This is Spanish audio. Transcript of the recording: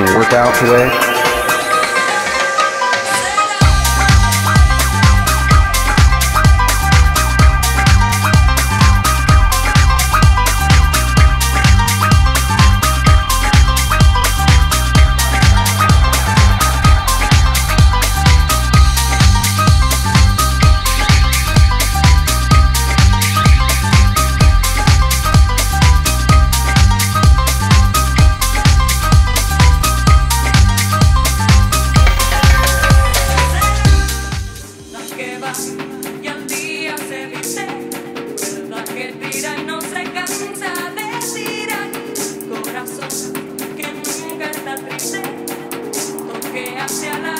workout today. Y al día se viste, ¿verdad que tira y no se cansa de tirar corazón que nunca está triste, toque hacia la?